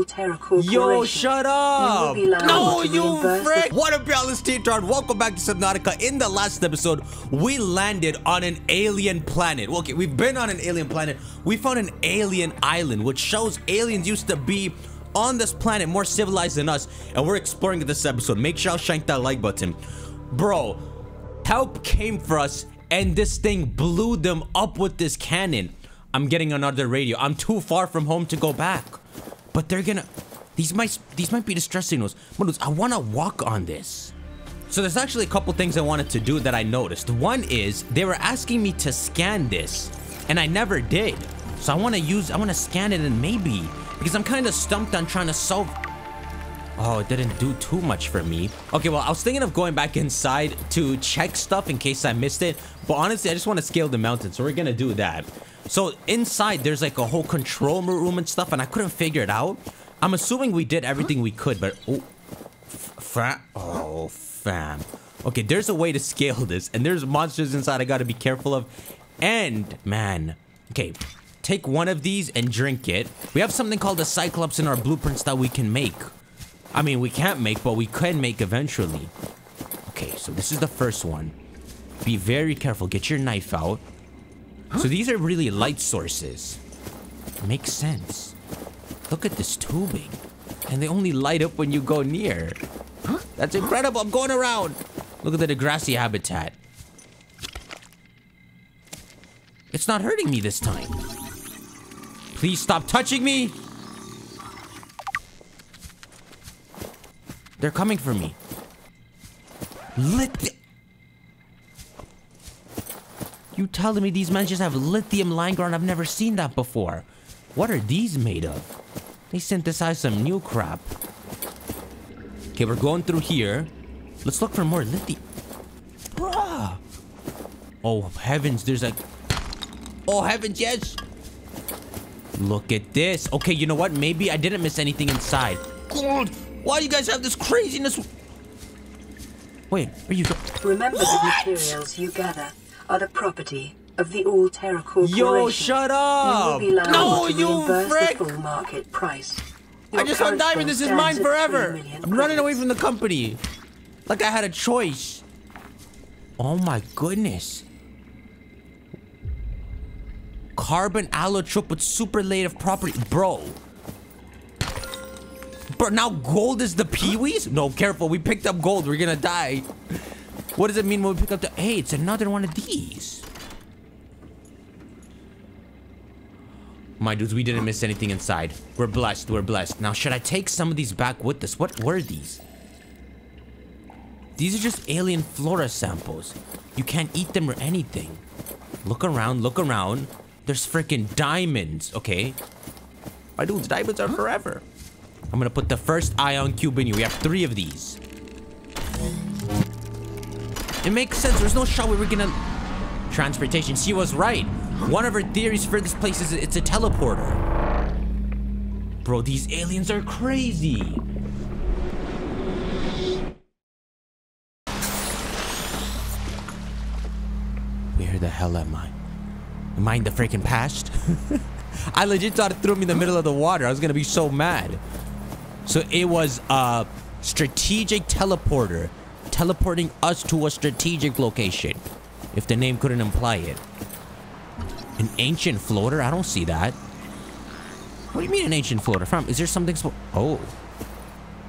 Alterra Corporation. Yo, shut up! You will be allowed no, you reimburse the- frick! What up, y'all? It's T-Tard. Welcome back to Subnautica. In the last episode, we landed on an alien planet. Okay, we've been on an alien planet. We found an alien island, which shows aliens used to be on this planet more civilized than us, and we're exploring this episode. Make sure y'all shank that like button. Bro, help came for us, and this thing blew them up with this cannon. I'm getting another radio. I'm too far from home to go back. But they're gonna... These might these might be distress signals. But I want to walk on this. So there's actually a couple things I wanted to do that I noticed. One is they were asking me to scan this, and I never did. So I want to use... I want to scan it and maybe... Because I'm kind of stumped on trying to solve... Oh, it didn't do too much for me. Okay, well, I was thinking of going back inside to check stuff in case I missed it. But honestly, I just want to scale the mountain, so we're gonna do that. So inside, there's like a whole control room and stuff, and I couldn't figure it out. I'm assuming we did everything we could, but... Oh, fam. Oh, fam. Okay, there's a way to scale this, and there's monsters inside I gotta be careful of. And, man, okay, take one of these and drink it. We have something called a Cyclops in our blueprints that we can make. I mean, we can't make, but we can make eventually. Okay, so this is the first one. Be very careful. Get your knife out. So these are really light sources. Makes sense. Look at this tubing. And they only light up when you go near. That's incredible. I'm going around. Look at the grassy habitat. It's not hurting me this time. Please stop touching me. They're coming for me. Lithium. You telling me these men just have lithium lying around? I've never seen that before. What are these made of? They synthesized some new crap. Okay, we're going through here. Let's look for more lithium. Bruh. Oh, heavens, there's a... Oh, heavens, yes. Look at this. Okay, you know what? Maybe I didn't miss anything inside. God, why do you guys have this craziness? Wait, are you... Remember the materials you gather are the property of the Alterra Corporation. Yo, shut up! You will be allowed No, you frick! the full market price. I just found diamond. This is mine forever. I'm running away from the company. Like I had a choice. Oh my goodness. Carbon allotrope with superlative property. Bro. Bro, now gold is the peewees? No, careful. We picked up gold. We're gonna die. What does it mean when we pick up the... Hey, it's another one of these. My dudes, we didn't miss anything inside. We're blessed. We're blessed. Now, should I take some of these back with us? What were these? These are just alien flora samples. You can't eat them or anything. Look around. Look around. There's freaking diamonds. Okay. My dudes, diamonds are forever. I'm gonna put the first ion cube in you. We have three of these. It makes sense. There's no shot we were gonna... Transportation. She was right. One of her theories for this place is it's a teleporter. Bro, these aliens are crazy. Where the hell am I? Am I in the freaking past? I legit thought it threw me in the middle of the water. I was gonna be so mad. So it was a strategic teleporter teleporting us to a strategic location. If the name couldn't imply it. An ancient floater? I don't see that. What do you mean an ancient floater? From is there something Oh.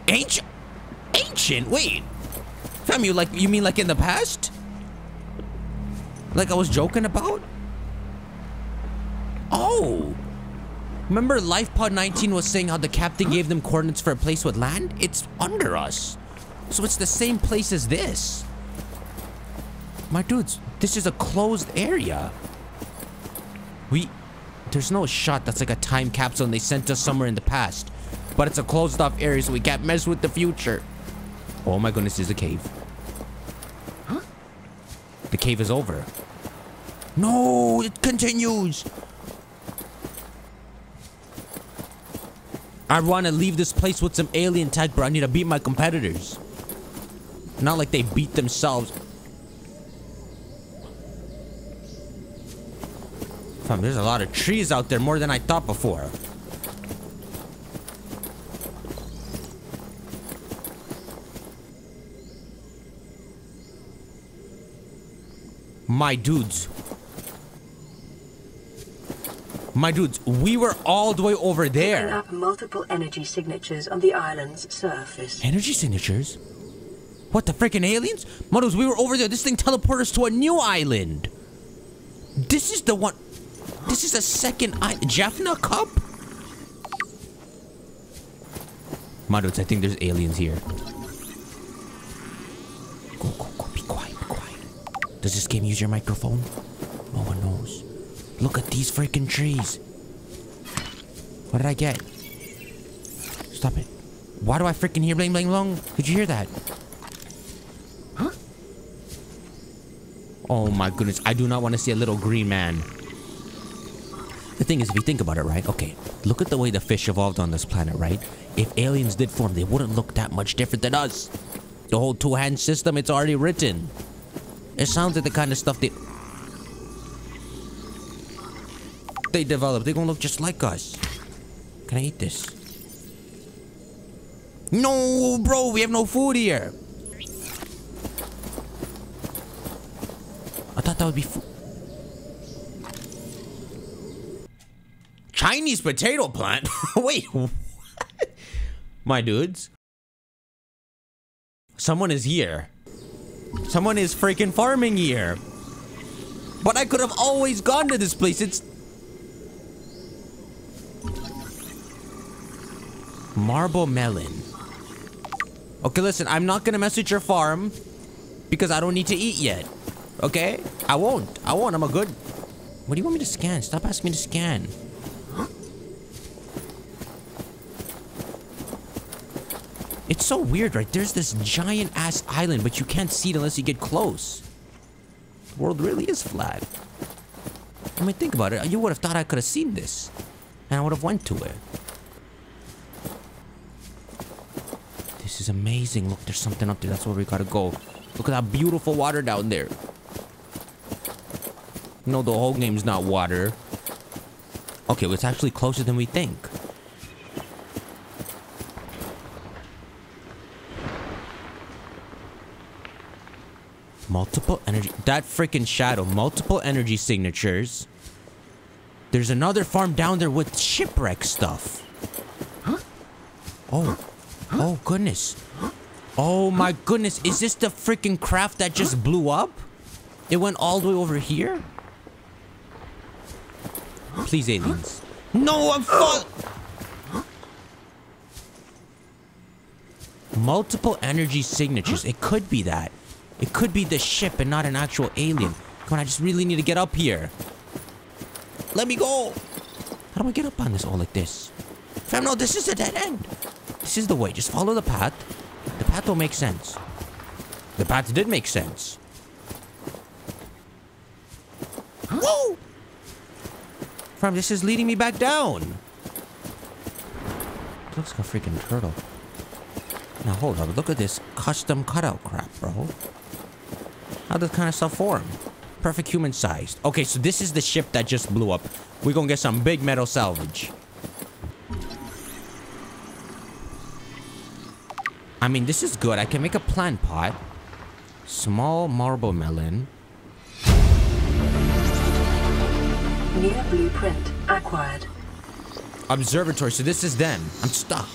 Ancient Ancient? Wait. Fam, you like you mean like in the past? Like I was joking about? Oh. Remember LifePod 19 was saying how the captain gave them coordinates for a place with land? It's under us. So it's the same place as this. My dudes, this is a closed area. We... There's no shot that's like a time capsule and they sent us somewhere in the past. But it's a closed off area so we can't mess with the future. Oh my goodness, there's a cave. Huh? The cave is over. No, it continues. I want to leave this place with some alien tech, bro. I need to beat my competitors. Not like they beat themselves. Fam, there's a lot of trees out there, more than I thought before. My dudes. My dudes, we were all the way over there. Up multiple energy signatures on the island's surface. Energy signatures? What, the freaking aliens? My dudes, we were over there. This thing teleported us to a new island. This is the one... This is the second island. Jaffa Cup? My dudes, I think there's aliens here. Go, go, go. Be quiet, be quiet. Does this game use your microphone? No one knows. Look at these freaking trees. What did I get? Stop it. Why do I freaking hear bling bling long? Did you hear that? Oh my goodness. I do not want to see a little green man. The thing is, if you think about it, right? Okay, look at the way the fish evolved on this planet, right? If aliens did form, they wouldn't look that much different than us. The whole two-hand system, it's already written. It sounds like the kind of stuff they... They develop. They're gonna look just like us. Can I eat this? No, bro, we have no food here. I thought that would be. Chinese potato plant? Wait? My dudes. Someone is here. Someone is freaking farming here. But I could have always gone to this place. It's Marble melon. Okay, listen, I'm not gonna mess with your farm because I don't need to eat yet. Okay? I won't. I won't. I'm a good. What do you want me to scan? Stop asking me to scan. It's so weird, right? There's this giant ass island, but you can't see it unless you get close. The world really is flat. I mean, think about it. You would have thought I could have seen this, and I would have went to it. This is amazing. Look, there's something up there. That's where we gotta go. Look at that beautiful water down there. No, the whole game's not water. Okay, well, it's actually closer than we think. Multiple energy. That freaking shadow. Multiple energy signatures. There's another farm down there with shipwreck stuff. Oh. Oh, goodness. Oh, my goodness. Is this the freaking craft that just blew up? It went all the way over here? Please, aliens. No, I'm fall- Multiple energy signatures. It could be that. It could be the ship and not an actual alien. Come on, I just really need to get up here. Let me go. How do I get up on this? all like this. Fam, no, this is a dead end. This is the way. Just follow the path. The path will make sense. The path did make sense. Whoa! Fam, this is leading me back down. Looks like a freaking turtle. Now hold up, look at this custom cutout crap, bro. How does kind of stuff form? Perfect human sized. Okay, so this is the ship that just blew up. We're gonna get some big metal salvage. I mean, this is good. I can make a plant pot. Small marble melon. Near blueprint acquired. Observatory, so this is them. I'm stuck.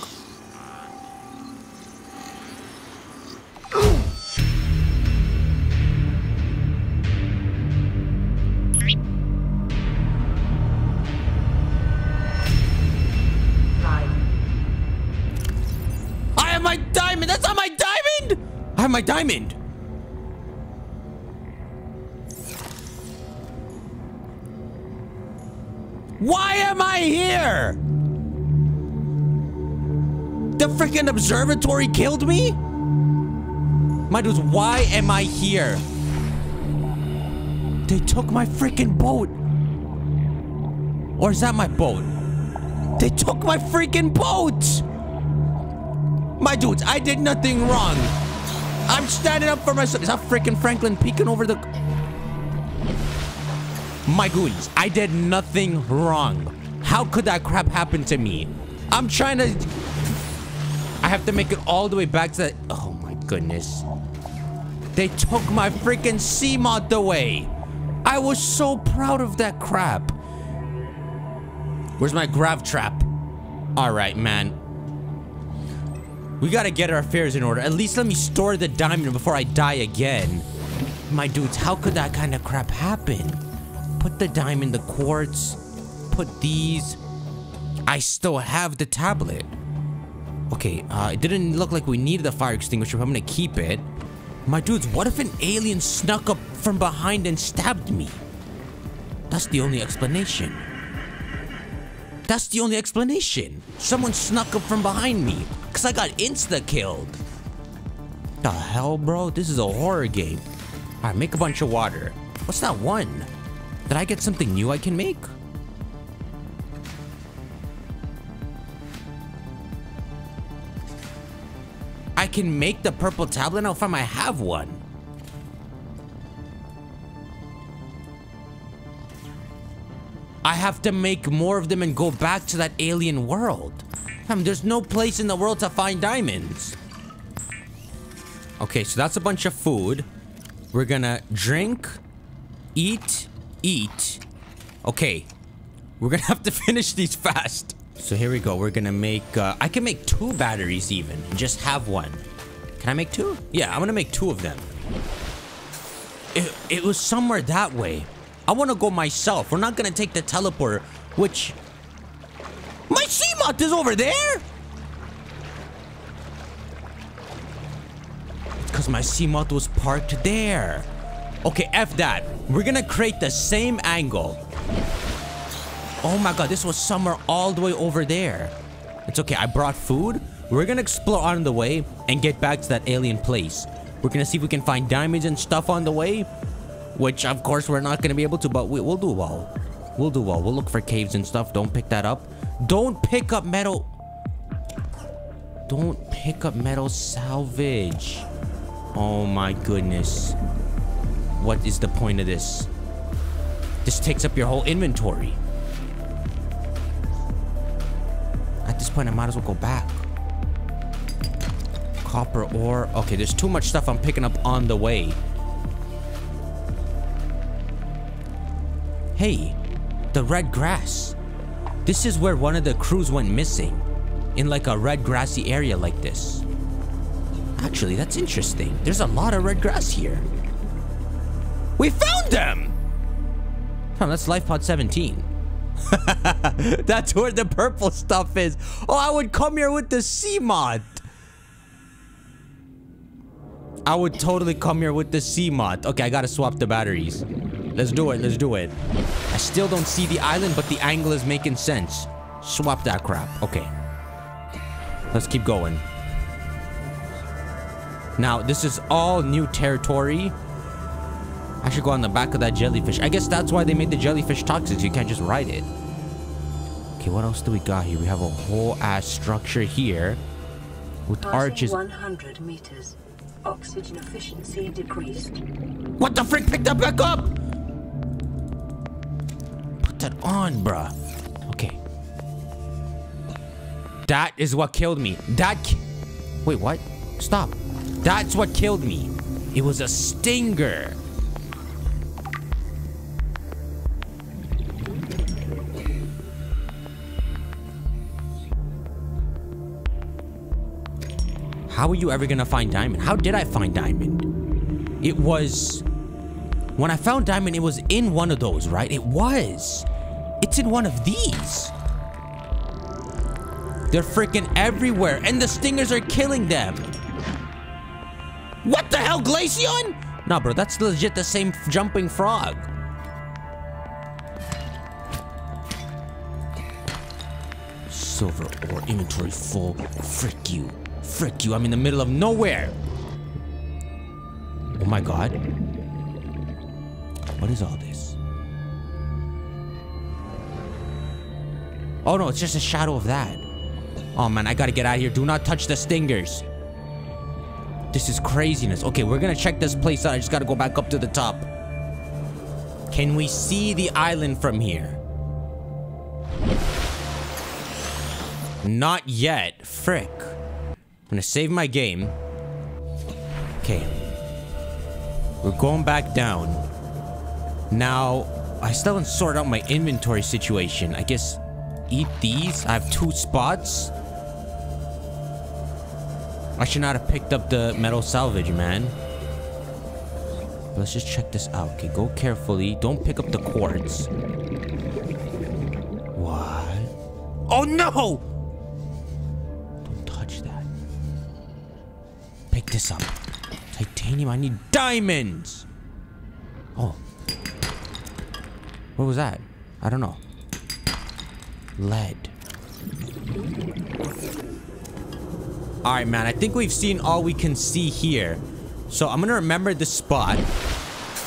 I have my diamond! That's not my diamond! I have my diamond! Am I here? The freaking observatory killed me? My dudes, why am I here? They took my freaking boat. Or is that my boat? They took my freaking boat! My dudes, I did nothing wrong. I'm standing up for myself. Is that freaking Franklin peeking over the... My goons, I did nothing wrong. How could that crap happen to me? I'm trying to... I have to make it all the way back to that... Oh my goodness. They took my freaking Seamoth away. I was so proud of that crap. Where's my grav trap? All right, man. We gotta get our affairs in order. At least let me store the diamond before I die again. My dudes, how could that kind of crap happen? Put the diamond, in the quartz, put these. I still have the tablet. Okay, uh, it didn't look like we needed the fire extinguisher, but I'm gonna keep it. My dudes, what if an alien snuck up from behind and stabbed me? That's the only explanation. That's the only explanation. Someone snuck up from behind me. Because I got insta-killed. The hell, bro? This is a horror game. Alright, make a bunch of water. What's that one? Did I get something new I can make? I can make the purple tablet now if I have one. I have to make more of them and go back to that alien world. Um, there's no place in the world to find diamonds. Okay, so that's a bunch of food. We're gonna drink, eat, eat. Okay, we're gonna have to finish these fast. So here we go. We're gonna make, uh, I can make two batteries even, just have one. Can I make two? Yeah, I'm gonna make two of them. It, it was somewhere that way. I wanna go myself. We're not gonna take the teleporter, which... My Seamoth is over there! Because my Seamoth was parked there. Okay, F that. We're gonna create the same angle. Oh my god, this was somewhere all the way over there. It's okay, I brought food. We're gonna explore on the way and get back to that alien place. We're gonna see if we can find diamonds and stuff on the way. Which, of course, we're not gonna be able to, but we, will do well. We'll do well. We'll look for caves and stuff. Don't pick that up. Don't pick up metal. Don't pick up metal salvage. Oh my goodness. What is the point of this? This takes up your whole inventory. At this point, I might as well go back. Copper ore. Okay, there's too much stuff I'm picking up on the way. Hey, the red grass. This is where one of the crews went missing. In like a red grassy area like this. Actually, that's interesting. There's a lot of red grass here. We found them! Huh, that's life pod 17. That's where the purple stuff is. Oh, I would come here with the Seamoth. I would totally come here with the Seamoth. Okay, I gotta swap the batteries. Let's do it, let's do it. I still don't see the island, but the angle is making sense. Swap that crap. Okay. Let's keep going. Now, this is all new territory. I should go on the back of that jellyfish. I guess that's why they made the jellyfish toxic. So you can't just ride it. Okay, what else do we got here? We have a whole ass structure here. With Passing arches. 100 meters. Oxygen efficiency decreased. What the frick? Pick that back up! Put that on, bruh. Okay. That is what killed me. That ki Wait, what? Stop. That's what killed me. It was a stinger. How are you ever gonna find diamond? How did I find diamond? It was... When I found diamond, it was in one of those, right? It was. It's in one of these. They're freaking everywhere, and the stingers are killing them. What the hell, Glaceon? Nah, bro, that's legit the same jumping frog. Silver ore inventory full. Frick you. Frick you, I'm in the middle of nowhere. Oh my god. What is all this? Oh no, it's just a shadow of that. Oh man, I gotta get out of here. Do not touch the stingers. This is craziness. Okay, we're gonna check this place out. I just gotta go back up to the top. Can we see the island from here? Not yet. Frick. I'm gonna save my game. Okay. We're going back down. Now, I still haven't sorted out my inventory situation. I guess eat these. I have two spots. I should not have picked up the metal salvage, man. Let's just check this out. Okay, go carefully. Don't pick up the quartz. What? Oh no! Pick this up. Titanium, I need diamonds! Oh. What was that? I don't know. Lead. Alright, man. I think we've seen all we can see here. So I'm gonna remember this spot.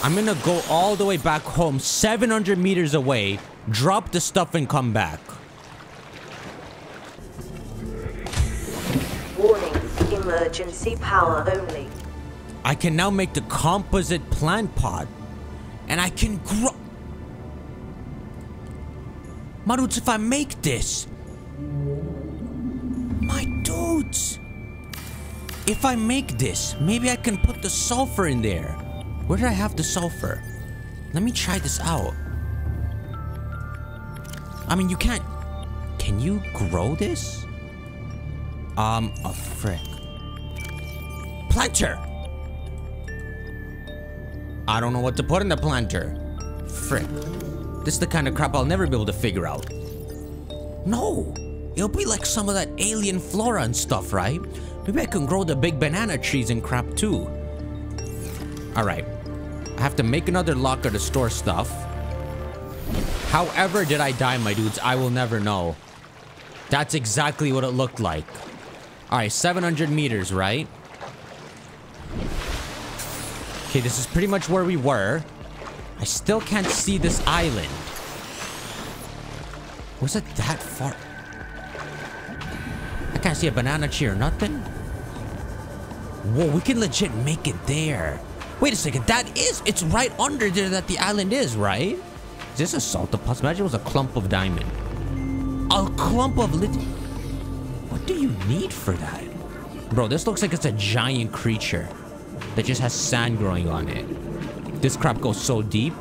I'm gonna go all the way back home, 700 meters away, drop the stuff and come back. Emergency power only. I can now make the composite plant pod. And I can grow... Maruts, if I make this... My dudes... If I make this, maybe I can put the sulfur in there. Where did I have the sulfur? Let me try this out. I mean, you can't... Can you grow this? Um, a frick. Planter! I don't know what to put in the planter. Frick. This is the kind of crap I'll never be able to figure out. No! It'll be like some of that alien flora and stuff, right? Maybe I can grow the big banana trees and crap too. Alright. I have to make another locker to store stuff. However did I die, my dudes? I will never know. That's exactly what it looked like. Alright, 700 meters, right? Okay, this is pretty much where we were. I still can't see this island. Was it that far? I can't see a banana tree or nothing. Whoa, we can legit make it there. Wait a second, that is, it's right under there that the island is, right? Is this a salt deposit? Imagine it was a clump of diamond. A clump of lit... What do you need for that? Bro, this looks like it's a giant creature that just has sand growing on it. This crap goes so deep.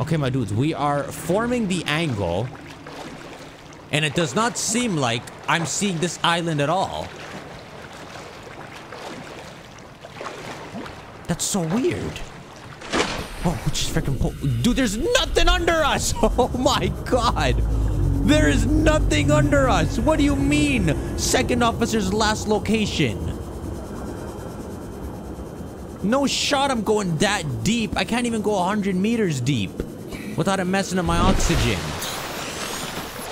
Okay, my dudes, we are forming the angle. And it does not seem like I'm seeing this island at all. That's so weird. Oh, just freaking. Dude, there's nothing under us. Oh my god. There is nothing under us. What do you mean? Second officer's last location. No shot I'm going that deep. I can't even go 100 meters deep without it messing up my oxygen.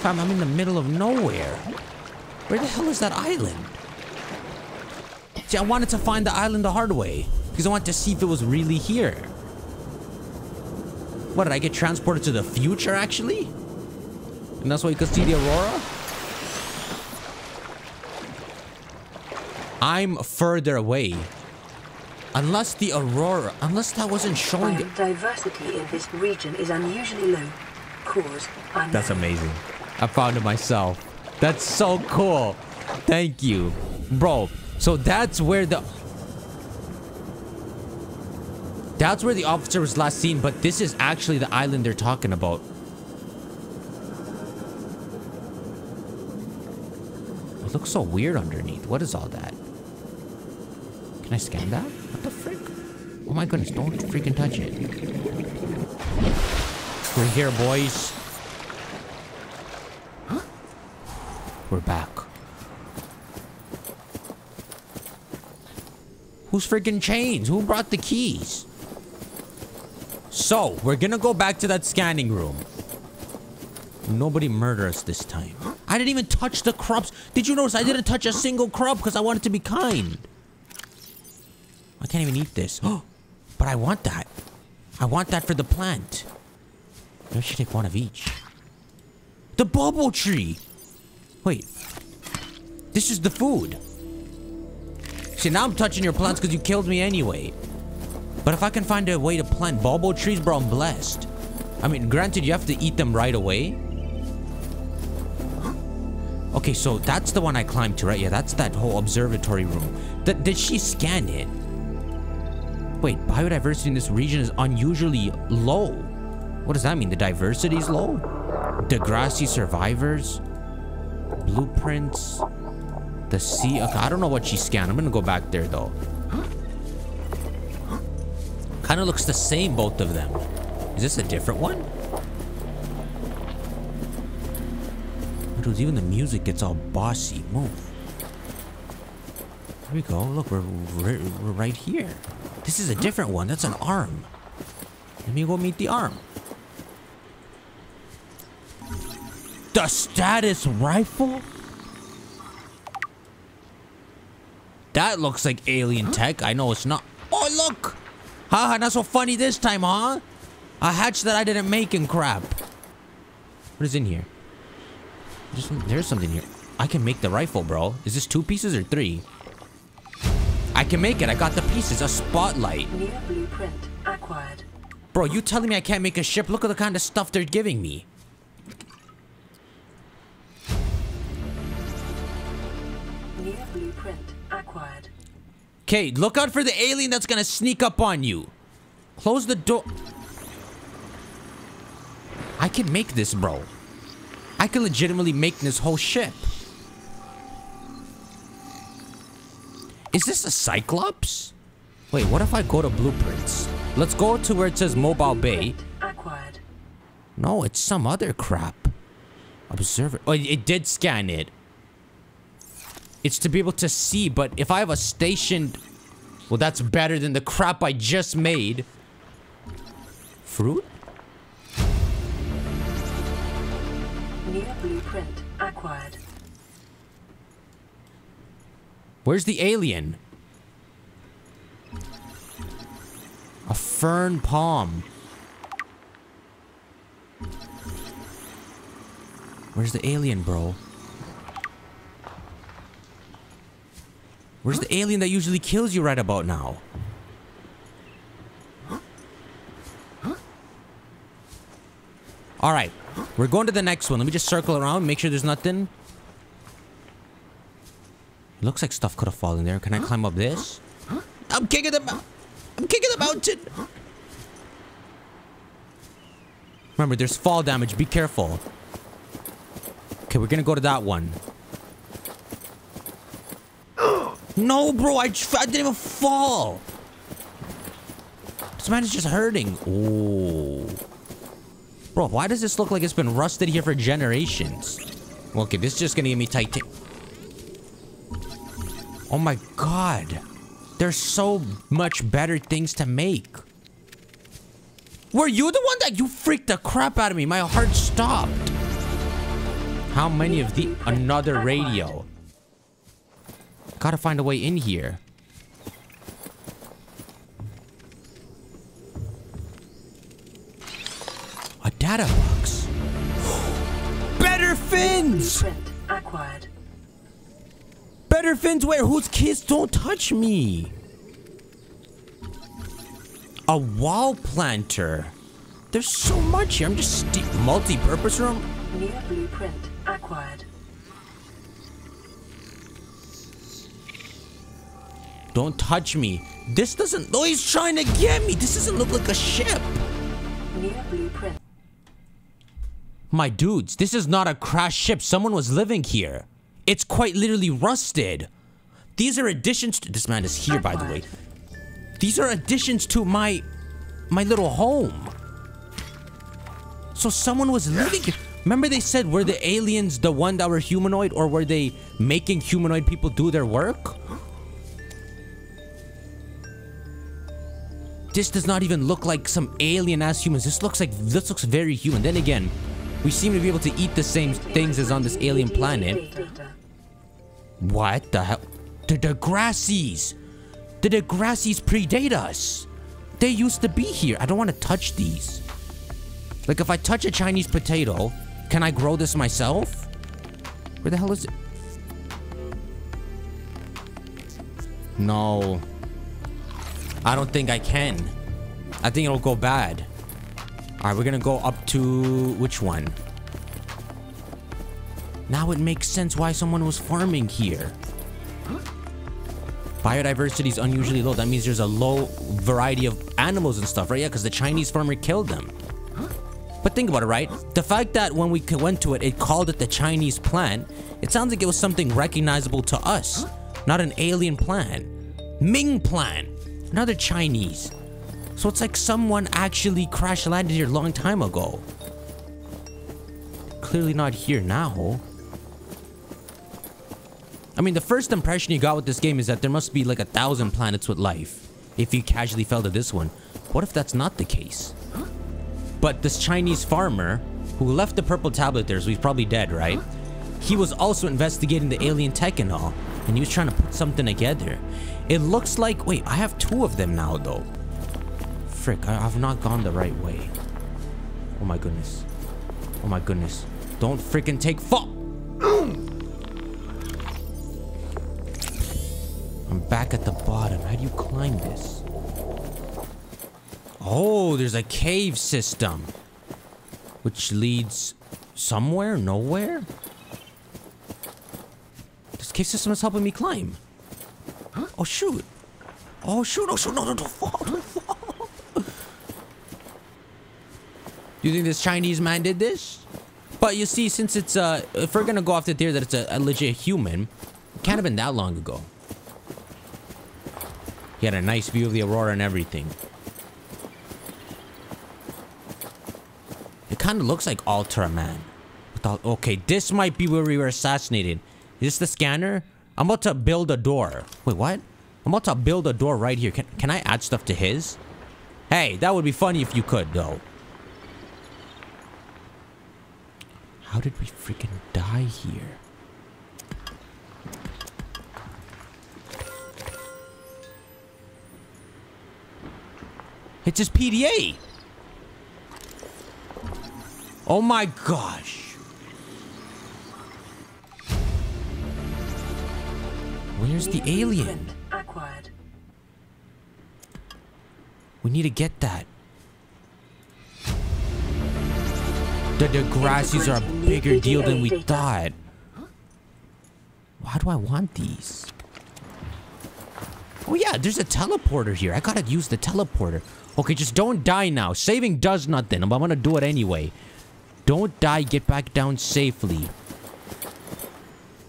Fam, I'm in the middle of nowhere. Where the hell is that island? See, I wanted to find the island the hard way because I wanted to see if it was really here. What, did I get transported to the future, actually? And that's why you could see the aurora? I'm further away. Unless the aurora, unless that wasn't showing... Biodiversity in this region is unusually low. Cause unknown. That's amazing. I found it myself. That's so cool. Thank you. Bro, so that's where the... That's where the officer was last seen, but this is actually the island they're talking about. Looks so weird underneath. What is all that? Can I scan that? What the frick? Oh my goodness, don't freaking touch it. We're here, boys. Huh? We're back. Who's freaking chains? Who brought the keys? So, we're gonna go back to that scanning room. Nobody murder us this time. I didn't even touch the crops. Did you notice I didn't touch a single crop because I wanted to be kind? I can't even eat this. Oh, but I want that. I want that for the plant. I should take one of each. The bulbo tree. Wait. This is the food. See, now I'm touching your plants because you killed me anyway. But if I can find a way to plant bulbo trees, bro, I'm blessed. I mean, granted, you have to eat them right away. Okay, so that's the one I climbed to, right? Yeah, that's that whole observatory room. Th did she scan it? Wait, biodiversity in this region is unusually low. What does that mean? The diversity is low? Degasi survivors? Blueprints? The sea? Okay, I don't know what she scanned. I'm gonna go back there though. Kind of looks the same, both of them. Is this a different one? Even the music gets all bossy. Move. Here we go. Look, we're, we're, we're right here. This is a different one. That's an arm. Let me go meet the arm. The stasis rifle? That looks like alien tech. I know it's not. Oh, look! Haha, not so funny this time, huh? A hatch that I didn't make and crap. What is in here? There's, there's something here. I can make the rifle, bro. Is this two pieces or three? I can make it. I got the pieces. A spotlight. New blueprint acquired. Bro, you telling me I can't make a ship? Look at the kind of stuff they're giving me. New blueprint acquired. Okay, look out for the alien that's gonna sneak up on you. Close the door. I can make this, bro. I can legitimately make this whole ship. Is this a Cyclops? Wait, what if I go to blueprints? Let's go to where it says Mobile Bay. Acquired. No, it's some other crap. Observer. Oh, it did scan it. It's to be able to see, but if I have a stationed... Well, that's better than the crap I just made. Fruit? New blueprint acquired. Where's the alien? A fern palm. Where's the alien, bro? Where's the alien that usually kills you right about now? Alright, we're going to the next one. Let me just circle around, make sure there's nothing. It looks like stuff could have fallen there. Can I climb up this? I'm kicking the I'm kicking the mountain. Remember, there's fall damage. Be careful. Okay, we're gonna go to that one. no, bro, I, I didn't even fall. This man is just hurting. Oh. Bro, why does this look like it's been rusted here for generations? Okay, this is just gonna give me tight. Oh my god. There's so much better things to make. Were you the one that you freaked the crap out of me? My heart stopped. How many of the another radio? Gotta find a way in here. A data box. Better fins! Acquired. Better fins where? Whose kids don't touch me? A wall planter. There's so much here. I'm just multi-purpose room. New blueprint acquired. Don't touch me. This doesn't. Oh, he's trying to get me. This doesn't look like a ship. New blueprint. My dudes, this is not a crashed ship. Someone was living here. It's quite literally rusted. These are additions to. This man is here, by the way. These are additions to my my little home. So someone was living. Remember they said were the aliens the one that were humanoid or were they making humanoid people do their work? This does not even look like some alien ass humans. This looks like this looks very human. Then again, we seem to be able to eat the same things as on this alien planet. What the hell? The Degasi's! The Degasi's predate us! They used to be here. I don't want to touch these. Like, if I touch a Chinese potato, can I grow this myself? Where the hell is it? No. I don't think I can. I think it'll go bad. Alright, we're gonna go up to... which one? Now it makes sense why someone was farming here. Biodiversity is unusually low. That means there's a low variety of animals and stuff, right? Yeah, because the Chinese farmer killed them. But think about it, right? The fact that when we went to it, it called it the Chinese plant, it sounds like it was something recognizable to us, not an alien plant. Ming plant, another Chinese. So it's like someone actually crash landed here a long time ago. Clearly not here now. I mean, the first impression you got with this game is that there must be like a thousand planets with life. If you casually fell to this one. What if that's not the case? But this Chinese farmer, who left the purple tablet there, so he's probably dead, right? He was also investigating the alien tech and all. And he was trying to put something together. It looks like... Wait, I have two of them now, though. Frick, I have not gone the right way. Oh my goodness. Oh my goodness. Don't freaking take fall. I'm back at the bottom. How do you climb this? Oh, there's a cave system. Which leads somewhere? Nowhere? This cave system is helping me climb. Oh, shoot. Oh, shoot. Oh, shoot. No, no, don't fall. Don't fall. Do you think this Chinese man did this? But you see, since it's, uh, if we're gonna go off the theory that it's a, a legit human, it can't have been that long ago. He had a nice view of the aurora and everything. It kind of looks like Ultraman. Without, okay, this might be where we were assassinated. Is this the scanner? I'm about to build a door. Wait, what? I'm about to build a door right here. Can, can I add stuff to his? Hey, that would be funny if you could, though. How did we freaking die here? It's his PDA. Oh my gosh. Where's the alien? We need to get that. The Degasi's are a bigger deal than we thought. Why do I want these? Oh yeah, there's a teleporter here. I gotta use the teleporter. Okay, just don't die now. Saving does nothing, but I'm gonna do it anyway. Don't die, get back down safely.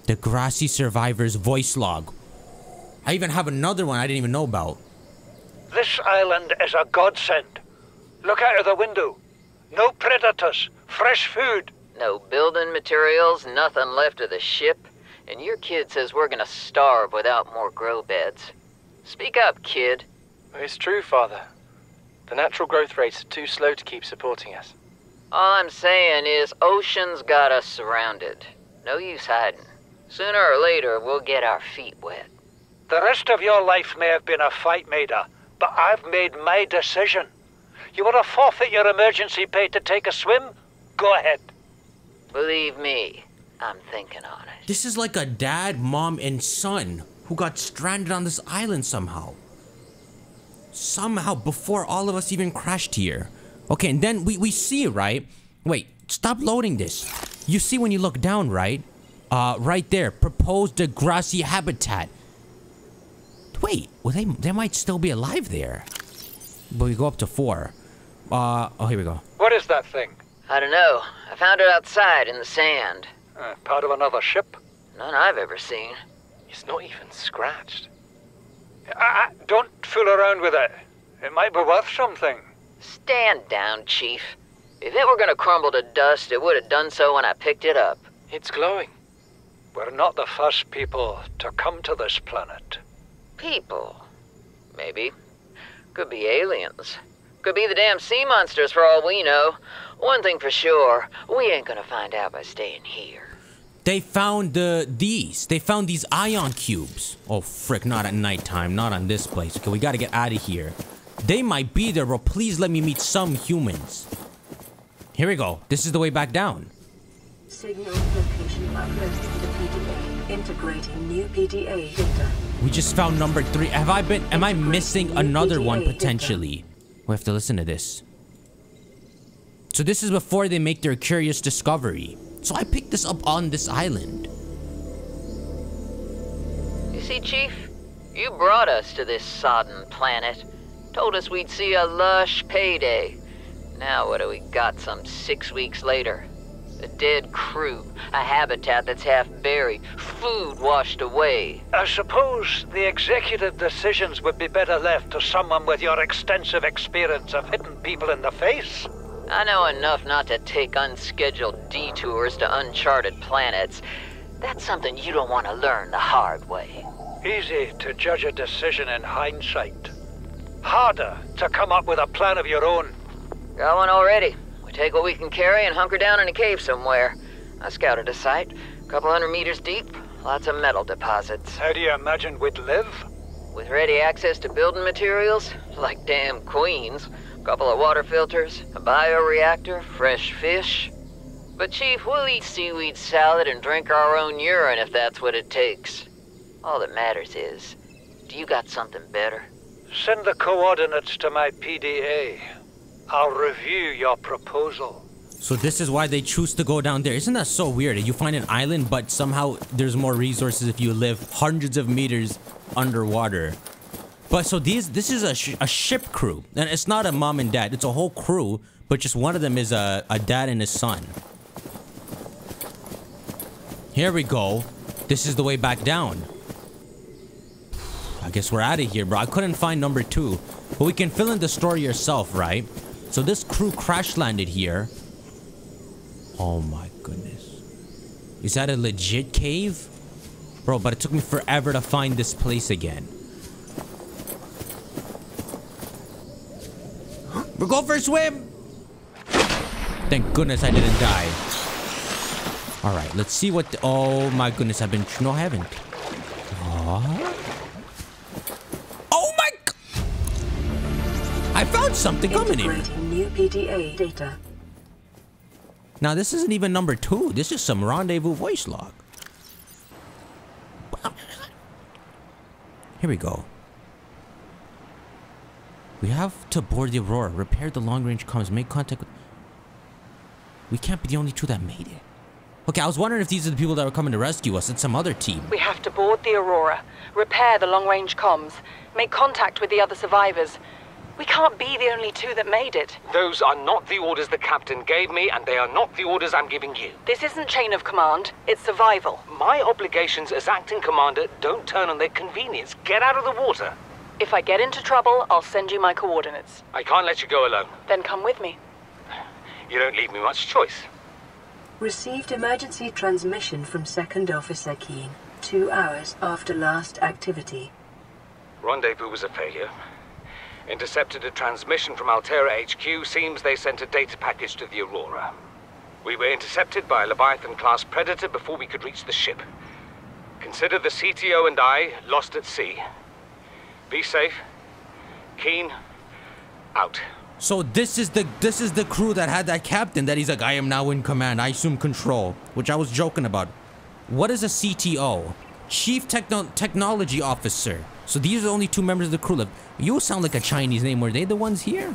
Degrassi Survivor's voice log. I even have another one I didn't even know about. This island is a godsend. Look out of the window. No predators, fresh food. No building materials, nothing left of the ship, and your kid says we're gonna starve without more grow beds. Speak up, kid. It's true, Father. The natural growth rates are too slow to keep supporting us. All I'm saying is Ocean's got us surrounded. No use hiding. Sooner or later, we'll get our feet wet. The rest of your life may have been a fight, Maida, but I've made my decision. You want to forfeit your emergency pay to take a swim? Go ahead. Believe me, I'm thinking on it. This is like a dad, mom, and son who got stranded on this island somehow. Somehow, before all of us even crashed here. Okay, and then we, we see, right? Wait, stop loading this. You see when you look down, right? Uh, right there, proposed grassy habitat. Wait, well, they, they might still be alive there. But we go up to four. Uh, oh, here we go. What is that thing? I don't know. I found it outside in the sand. Uh, part of another ship? None I've ever seen. It's not even scratched. I, don't fool around with it. It might be worth something. Stand down, Chief. If it were gonna crumble to dust, it would have done so when I picked it up. It's glowing. We're not the first people to come to this planet. People. Maybe. Could be aliens. Could be the damn sea monsters for all we know. One thing for sure, we ain't gonna find out by staying here. They found the these. They found these ion cubes. Oh frick! Not at nighttime. Not on this place. Okay, we gotta get out of here. They might be there, but please let me meet some humans. Here we go. This is the way back down. Signal location uploaded to PDA. Integrating new PDA data. We just found number three. Have I been? Am I missing another one potentially? We have to listen to this. So this is before they make their curious discovery. So I picked this up on this island. You see, Chief? You brought us to this sodden planet. Told us we'd see a lush payday. Now what do we got some six weeks later? A dead crew, a habitat that's half buried, food washed away. I suppose the executive decisions would be better left to someone with your extensive experience of hitting people in the face. I know enough not to take unscheduled detours to uncharted planets. That's something you don't want to learn the hard way. Easy to judge a decision in hindsight. Harder to come up with a plan of your own. Got one already. We take what we can carry and hunker down in a cave somewhere. I scouted a site, a couple hundred meters deep, lots of metal deposits. How do you imagine we'd live? With ready access to building materials, like damn queens, couple of water filters, a bioreactor, fresh fish. But Chief, we'll eat seaweed salad and drink our own urine if that's what it takes. All that matters is, do you got something better? Send the coordinates to my PDA. I'll review your proposal. So this is why they choose to go down there. Isn't that so weird? You find an island, but somehow there's more resources if you live hundreds of meters underwater. But so these, this is a, sh a ship crew, and it's not a mom and dad. It's a whole crew, but just one of them is a, a dad and his son. Here we go. This is the way back down. I guess we're out of here, bro. I couldn't find number two. But we can fill in the story yourself, right? So this crew crash landed here. Oh my goodness. Is that a legit cave? Bro, but it took me forever to find this place again. We're going for a swim! Thank goodness I didn't die. Alright, let's see what... oh my goodness, I've been... No, I haven't. Oh my... I found something coming here. New PDA data. Now, this isn't even number two. This is some rendezvous voice log. Here we go. We have to board the Aurora, repair the long-range comms, make contact with... We can't be the only two that made it. Okay, I was wondering if these are the people that were coming to rescue us. It's some other team. We have to board the Aurora, repair the long range comms, make contact with the other survivors. We can't be the only two that made it. Those are not the orders the captain gave me, and they are not the orders I'm giving you. This isn't chain of command, it's survival. My obligations as acting commander don't turn on their convenience. Get out of the water. If I get into trouble, I'll send you my coordinates. I can't let you go alone. Then come with me. You don't leave me much choice. Received emergency transmission from Second Officer Keen, two hours after last activity. Rendezvous was a failure. Intercepted a transmission from Alterra HQ. Seems they sent a data package to the Aurora. We were intercepted by a Leviathan-class predator before we could reach the ship. Consider the CTO and I lost at sea. Be safe. Keen, out. So this is the this is the crew that had that captain that he's like, I am now in command. I assume control, which I was joking about. What is a CTO? Chief Techno Technology Officer. So these are the only two members of the crew left. You sound like a Chinese name. Were they the ones here?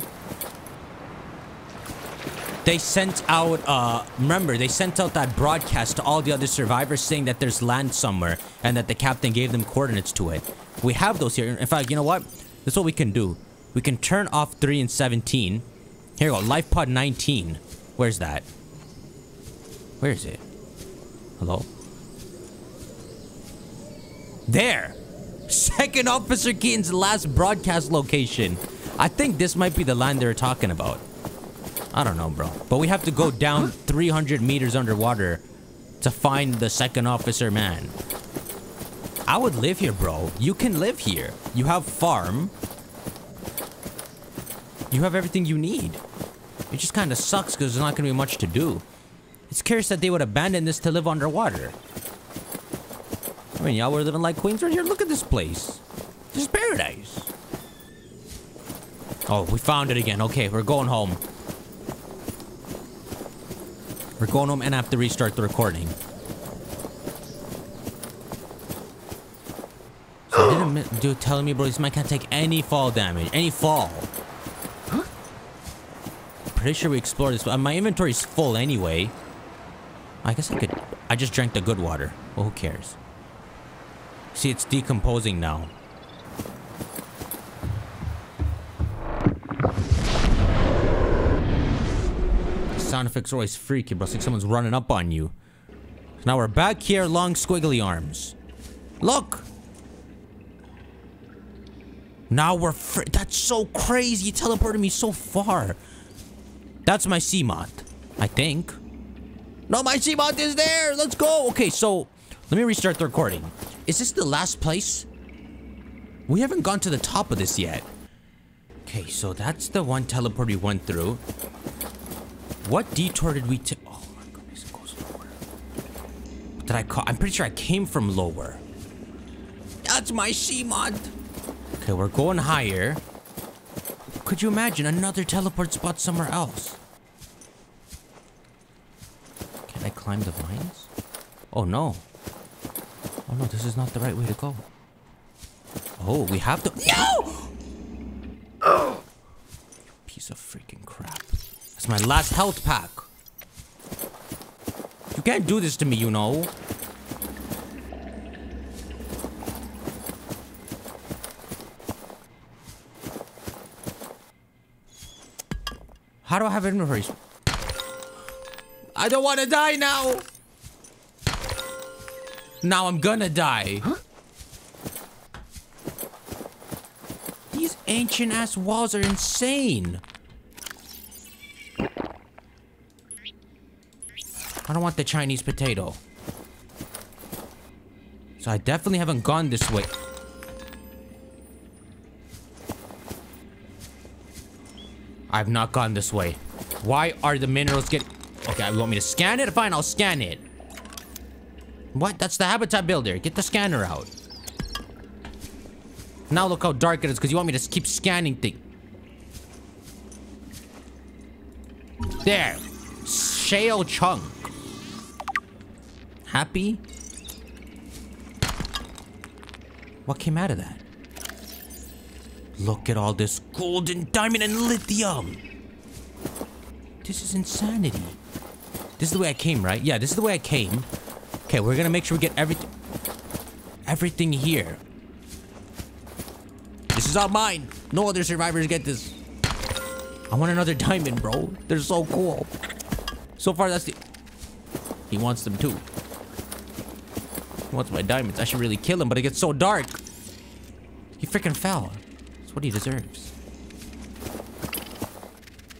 They sent out, uh, remember, they sent out that broadcast to all the other survivors saying that there's land somewhere and that the captain gave them coordinates to it. We have those here. In fact, you know what? This is what we can do. We can turn off 3 and 17. Here we go, life pod 19. Where's that? Where is it? Hello? There! Second Officer Keaton's last broadcast location. I think this might be the line they're talking about. I don't know, bro. But we have to go down 300 meters underwater to find the second officer man. I would live here, bro. You can live here. You have farm. You have everything you need. It just kind of sucks because there's not going to be much to do. It's curious that they would abandon this to live underwater. I mean, y'all were living like queens right here. Look at this place. This is paradise. Oh, we found it again. Okay, we're going home. We're going home and I have to restart the recording. So didn't do telling me, bro, this man can't take any fall damage, any fall. Huh? Pretty sure we explored this. but My inventory is full anyway. I guess I could. I just drank the good water. Well, who cares? See, it's decomposing now. sound effects are always freaky, bro. It's like someone's running up on you. Now we're back here, long squiggly arms. Look! Now we're That's so crazy. You teleported me so far. That's my Seamoth. I think. No, my Seamoth is there. Let's go. Okay, so let me restart the recording. Is this the last place? We haven't gone to the top of this yet. Okay, so that's the one teleport we went through. What detour did we take? Oh my goodness, it goes lower. Did I call? I'm pretty sure I came from lower. That's my Seamoth. Okay, we're going higher. Could you imagine another teleport spot somewhere else? Can I climb the vines? Oh no. Oh no, this is not the right way to go. Oh, we have to- No! Oh! Piece of freaking crap. That's my last health pack. You can't do this to me, you know. How do I have inventory? I don't want to die now. Now I'm gonna die. These ancient ass walls are insane. I don't want the Chinese potato. So I definitely haven't gone this way. I've not gone this way. Why are the minerals get... Okay, you want me to scan it? Fine, I'll scan it. What? That's the habitat builder. Get the scanner out. Now look how dark it is because you want me to keep scanning things. There. Shale chunk. Happy? What came out of that? Look at all this gold and diamond and lithium. This is insanity. This is the way I came, right? Yeah, this is the way I came. Okay, we're gonna make sure we get everything everything here. This is all mine. No other survivors get this. I want another diamond, bro. They're so cool. So far, that's the... He wants them too. He wants my diamonds. I should really kill him, but it gets so dark. He freaking fell. That's what he deserves.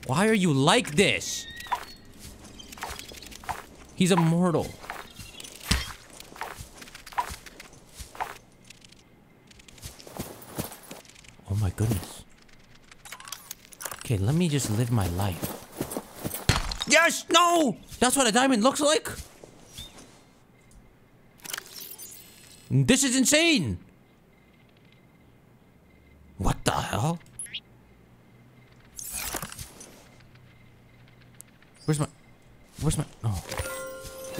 Why are you like this? He's immortal. Oh my goodness. Okay, let me just live my life. Yes! No! That's what a diamond looks like? This is insane! What the hell? Where's my... Where's my... Oh.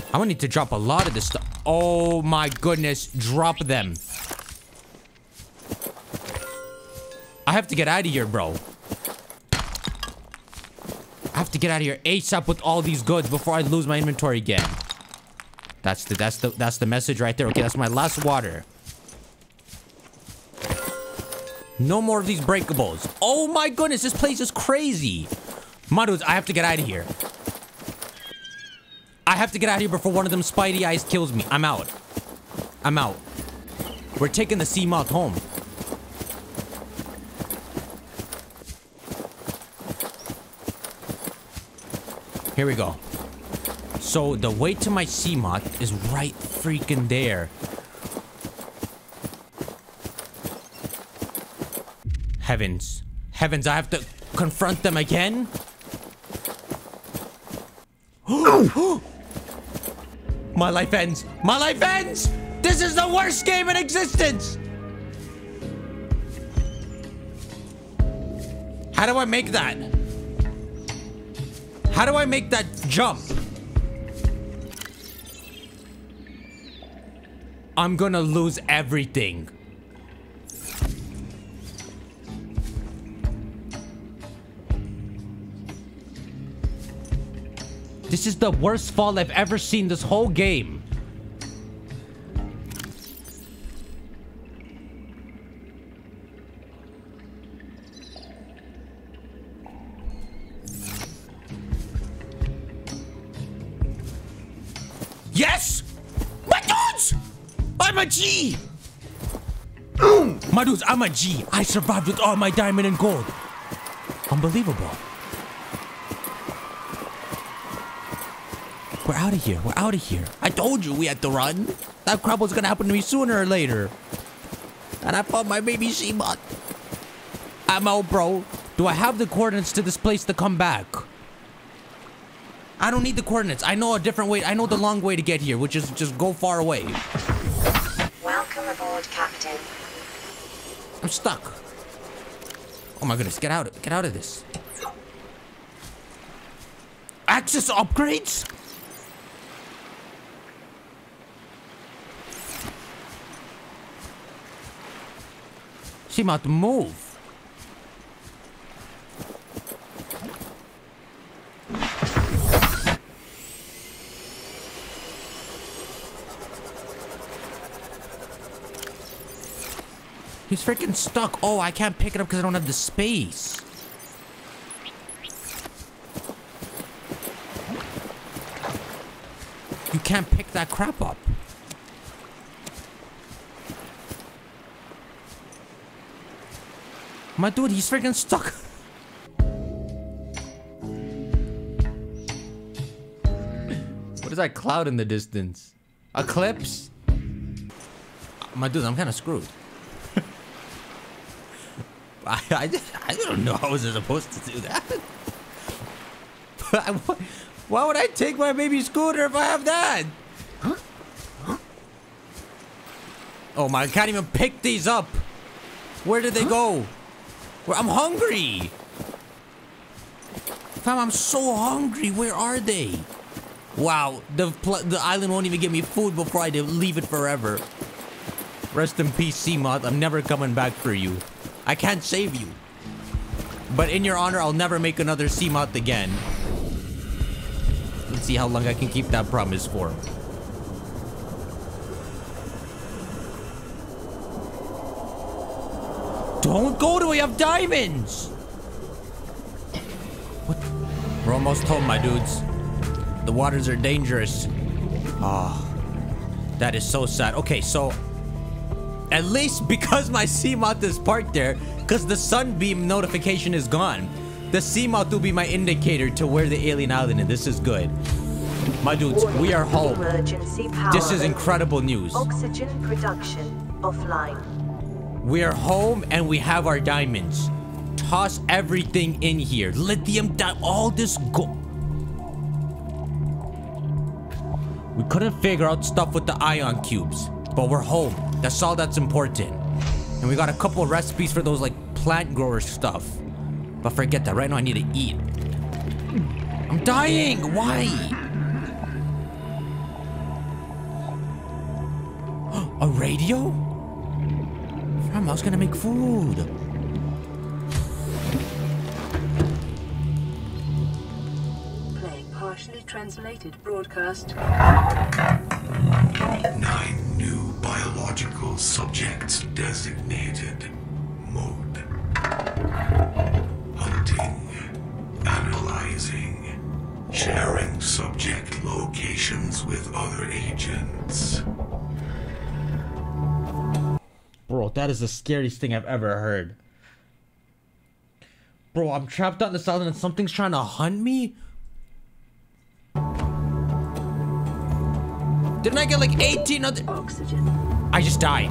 I'm gonna need to drop a lot of this stuff. Oh my goodness. Drop them. I have to get out of here, bro. I have to get out of here ASAP with all these goods before I lose my inventory again. That's the that's the that's the message right there. Okay, that's my last water. No more of these breakables. Oh my goodness, this place is crazy. My dudes, I have to get out of here. Have to get out of here before one of them spidey eyes kills me. I'm out. I'm out. We're taking the Seamoth home. Here we go. So the way to my Seamoth is right freaking there. Heavens. Heavens, I have to confront them again? My life ends. My life ends! This is the worst game in existence! How do I make that? How do I make that jump? I'm gonna lose everything. This is the worst fall I've ever seen this whole game. Yes! My dudes! I'm a G! my dudes, I'm a G. I survived with all my diamond and gold. Unbelievable. We're out of here. We're out of here. I told you we had to run. That crap was gonna happen to me sooner or later. And I found my baby Seabot. I'm out, bro. Do I have the coordinates to this place to come back? I don't need the coordinates. I know a different way. I know the long way to get here, which is just go far away. Welcome aboard, Captain. I'm stuck. Oh my goodness, get out. Get out of this. Access upgrades? She might move. He's freaking stuck. Oh, I can't pick it up because I don't have the space. You can't pick that crap up. My dude, he's freaking stuck. what is that cloud in the distance? Eclipse? My dude, I'm kind of screwed. I, I, I don't know how I was supposed to do that. I, why would I take my baby scooter if I have that? Oh my, I can't even pick these up. Where did they go? I'm hungry. Fam, I'm so hungry. Where are they? Wow, the the island won't even give me food before I leave it forever. Rest in peace, Seamoth. I'm never coming back for you. I can't save you. But in your honor, I'll never make another Seamoth again. Let's see how long I can keep that promise for. Don't go to we have diamonds! What? We're almost home, my dudes. The waters are dangerous. Ah, oh, that is so sad. Okay, so at least because my Seamoth is parked there, because the sunbeam notification is gone, the Seamoth will be my indicator to where the alien island is. This is good. My dudes, we are home. This is incredible news. Oxygen production offline. We are home and we have our diamonds. Toss everything in here. Lithium, all this gold. We couldn't figure out stuff with the ion cubes, but we're home. That's all that's important. And we got a couple recipes for those like plant grower stuff. But forget that. Right now I need to eat. I'm dying. Why? A radio? Fam, I was gonna make food. Play partially translated broadcast. Nine new biological subjects designated. Mode. Hunting. Analyzing. Sharing subject locations with other agents. That is the scariest thing I've ever heard. Bro, I'm trapped out in this island and something's trying to hunt me? Didn't I get like 18 other- Oxygen. I just died.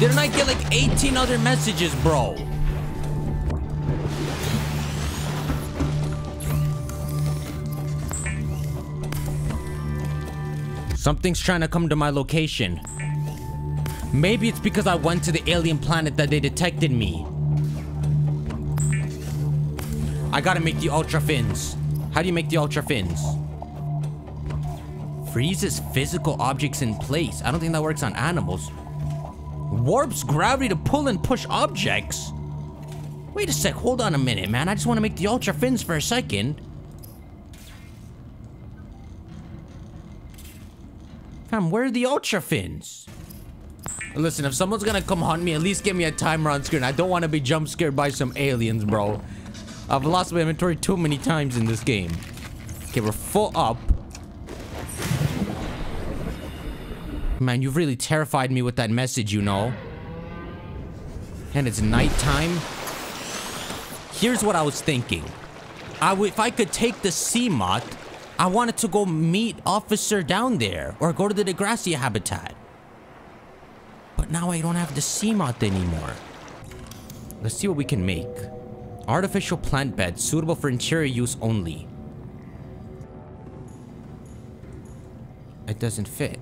Didn't I get like 18 other messages, bro? Something's trying to come to my location. Maybe it's because I went to the alien planet that they detected me. I gotta make the ultra fins. How do you make the ultra fins? Freezes physical objects in place. I don't think that works on animals. Warps gravity to pull and push objects? Wait a sec, hold on a minute, man. I just want to make the ultra fins for a second. Fam, where are the ultra fins? Listen, if someone's gonna come hunt me, at least give me a timer on screen. I don't want to be jump scared by some aliens, bro. I've lost my inventory too many times in this game. Okay, we're full up. Man, you've really terrified me with that message, you know. And it's nighttime. Here's what I was thinking. I w if I could take the Seamoth, I wanted to go meet Officer down there or go to the Degasi habitat. But now I don't have the Seamoth anymore. Let's see what we can make. Artificial plant bed suitable for interior use only. It doesn't fit.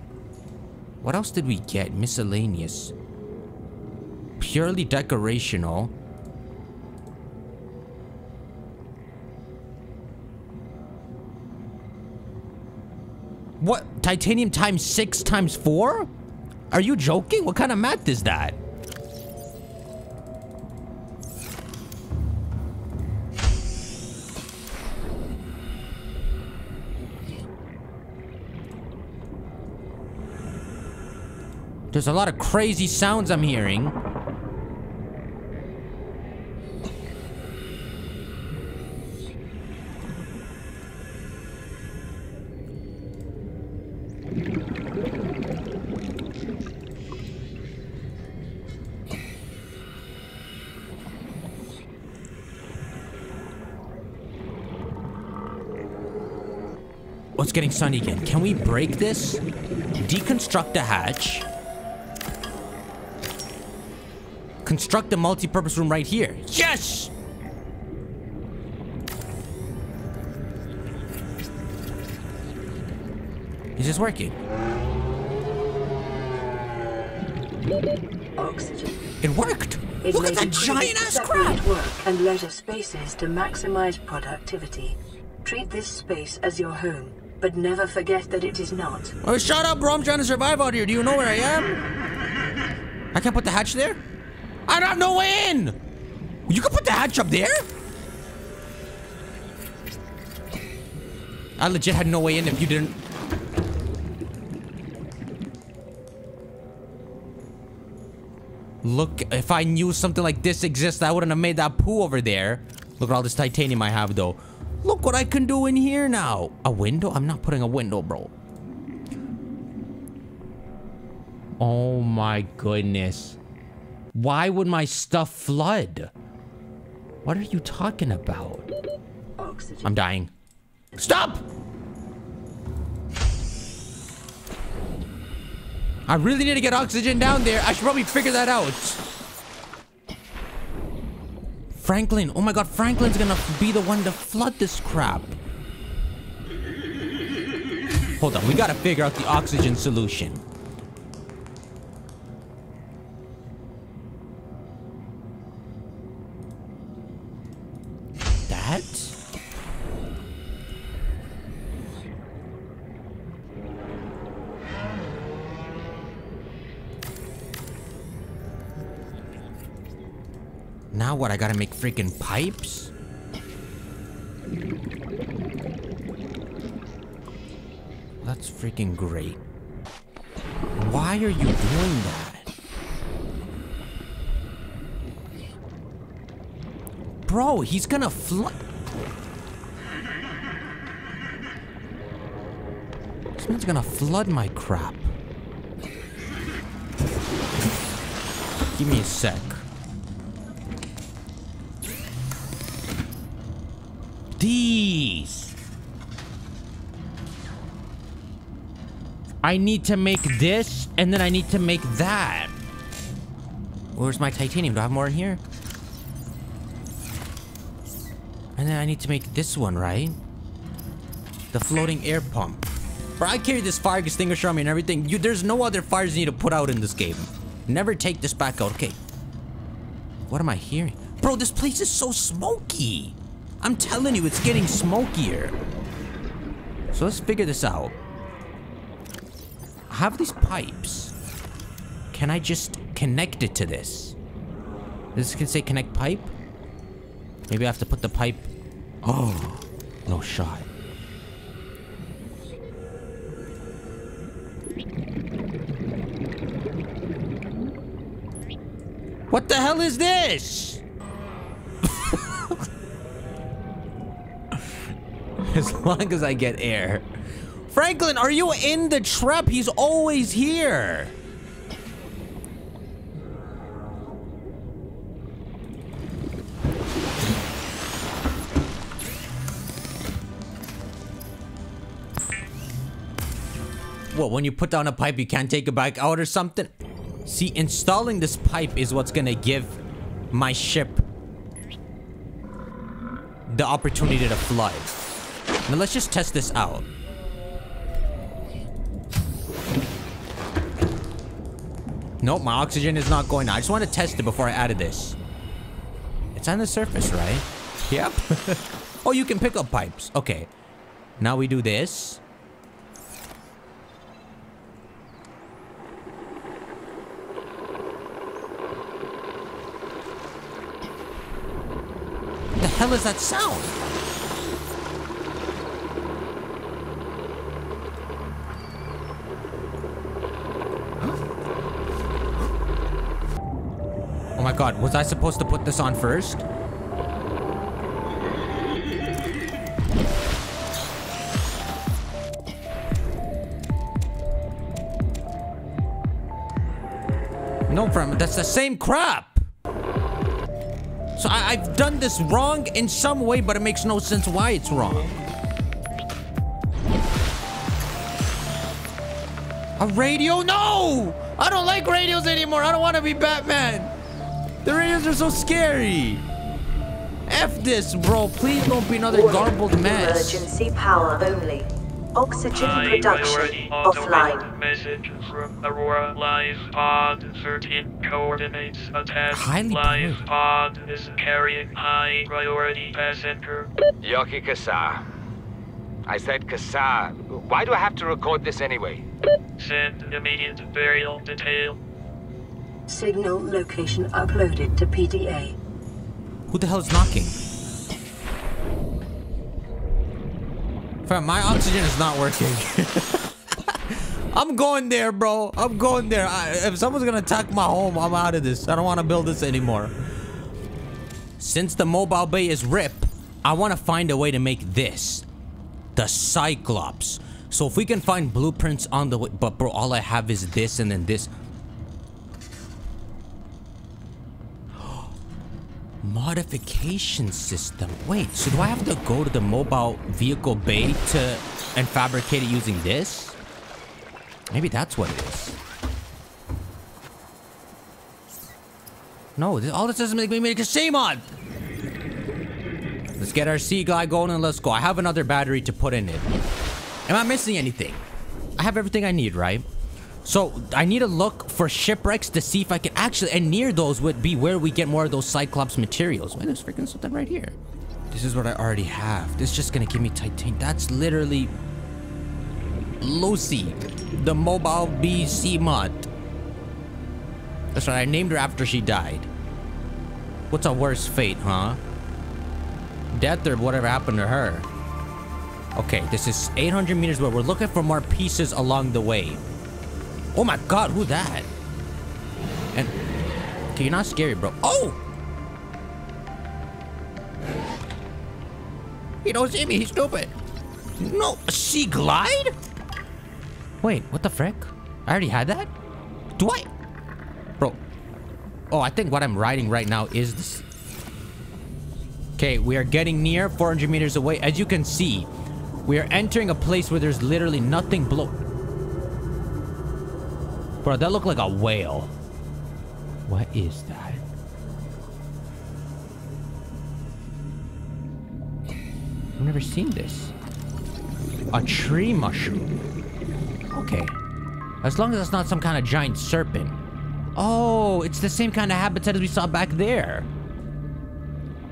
What else did we get? Miscellaneous. Purely decorational. What? Titanium times six times four? Are you joking? What kind of math is that? There's a lot of crazy sounds I'm hearing. It's getting sunny again. Can we break this? Deconstruct the hatch. Construct a multi-purpose room right here. Yes! Is this working? Oxygen. It worked! It Look at that giant ass crab! work and leisure spaces to maximize productivity. Treat this space as your home, but never forget that it is not. Oh, shut up, bro. I'm trying to survive out here. Do you know where I am? I can't put the hatch there? I don't have no way in! You can put the hatch up there? I legit had no way in if you didn't. Look, if I knew something like this exists, I wouldn't have made that poo over there. Look at all this titanium I have, though. Look what I can do in here now. A window? I'm not putting a window, bro. Oh my goodness. Why would my stuff flood? What are you talking about? Oxygen. I'm dying. Stop! I really need to get oxygen down there. I should probably figure that out. Franklin. Oh my god, Franklin's gonna be the one to flood this crap. Hold on, we gotta figure out the oxygen solution. What? I gotta make freaking pipes? That's freaking great. Why are you doing that? Bro, he's gonna flood. This man's gonna flood my crap. Give me a sec. These. I need to make this, and then I need to make that. Where's my titanium? Do I have more in here? And then I need to make this one, right? The floating air pump. Bro, I carry this fire extinguisher on me and everything. You, there's no other fires you need to put out in this game. Never take this back out. Okay. What am I hearing? Bro, this place is so smoky. I'm telling you, it's getting smokier. So let's figure this out. I have these pipes. Can I just connect it to this? This can say connect pipe? Maybe I have to put the pipe... Oh, no shot. What the hell is this? As long as I get air. Franklin, are you in the trap? He's always here. What, when you put down a pipe, you can't take it back out or something? See, installing this pipe is what's gonna give my ship the opportunity to fly. Now let's just test this out. Nope, my oxygen is not going. I just want to test it before I added this. It's on the surface, right? Yep. oh, you can pick up pipes. Okay. Now we do this. The hell is that sound? God, was I supposed to put this on first? No, from that's the same crap. So I, I've done this wrong in some way, but it makes no sense why it's wrong. A radio? No! I don't like radios anymore. I don't want to be Batman. The radios are so scary. F this, bro. Please don't be another garbled mess. Emergency power only. Oxygen High production offline. message from Aurora Live Pod 13 coordinates attached. Highly Live Pod is carrying high priority passenger. Yoki Kasa. I said Kasa. Why do I have to record this anyway? Send immediate burial detail. Signal location uploaded to PDA. Who the hell is knocking? My oxygen is not working. I'm going there, bro. I'm going there. I, if someone's gonna attack my home, I'm out of this. I don't want to build this anymore. Since the mobile bay is RIP, I want to find a way to make this. The Cyclops. So if we can find blueprints on the way... But bro, all I have is this and then this. Modification system. Wait, so do I have to go to the mobile vehicle bay to and fabricate it using this? Maybe that's what it is. No, this, all this does is make me make a shame on. Let's get our sea guy going and let's go. I have another battery to put in it. Am I missing anything? I have everything I need, right? So I need to look for shipwrecks to see if I can actually, and near those would be where we get more of those Cyclops materials. Wait, there's freaking something right here. This is what I already have. This is just gonna give me titanium. That's literally Lucy, the mobile BC mod. That's right, I named her after she died. What's a worse fate, huh? Death or whatever happened to her. Okay, this is 800 meters away. We're looking for more pieces along the way. Oh my god, who that? And okay, you're not scary, bro. Oh! He don't see me, he's stupid. No, Seaglide? Wait, what the frick? I already had that? Do I? Bro. Oh, I think what I'm riding right now is this. Okay, we are getting near 400 meters away. As you can see, we are entering a place where there's literally nothing below. Bro, that looked like a whale. What is that? I've never seen this. A tree mushroom. Okay. As long as it's not some kind of giant serpent. Oh, it's the same kind of habitat as we saw back there.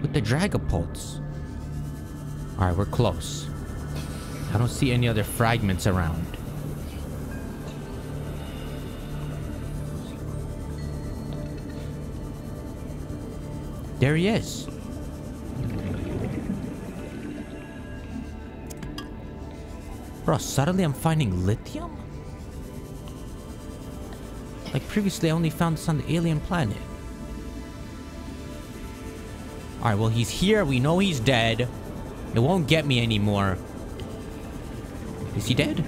With the dragopults. Alright, we're close. I don't see any other fragments around. There he is. Bro, suddenly I'm finding lithium? Like previously I only found this on the alien planet. Alright, well he's here. We know he's dead. It won't get me anymore. Is he dead?